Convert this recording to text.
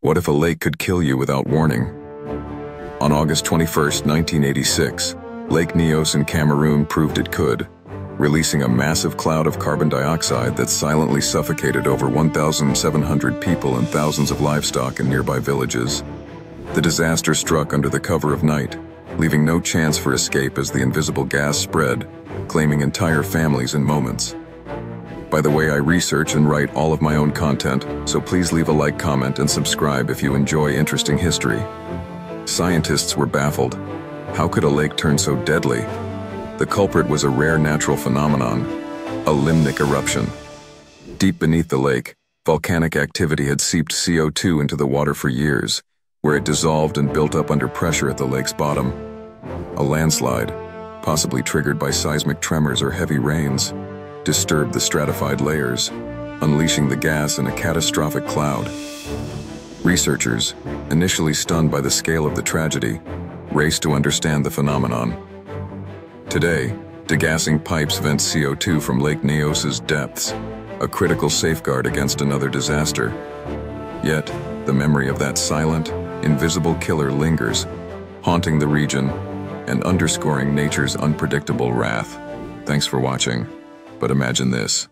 What if a lake could kill you without warning? On August 21, 1986, Lake Nyos in Cameroon proved it could, releasing a massive cloud of carbon dioxide that silently suffocated over 1,700 people and thousands of livestock in nearby villages. The disaster struck under the cover of night, leaving no chance for escape as the invisible gas spread, claiming entire families in moments. By the way, I research and write all of my own content, so please leave a like, comment, and subscribe if you enjoy interesting history. Scientists were baffled. How could a lake turn so deadly? The culprit was a rare natural phenomenon, a limnic eruption. Deep beneath the lake, volcanic activity had seeped CO2 into the water for years, where it dissolved and built up under pressure at the lake's bottom. A landslide, possibly triggered by seismic tremors or heavy rains, disturbed the stratified layers, unleashing the gas in a catastrophic cloud. Researchers, initially stunned by the scale of the tragedy, raced to understand the phenomenon. Today, degassing pipes vent CO2 from Lake Nyos's depths, a critical safeguard against another disaster. Yet, the memory of that silent, invisible killer lingers, haunting the region and underscoring nature's unpredictable wrath. Thanks for watching. But imagine this.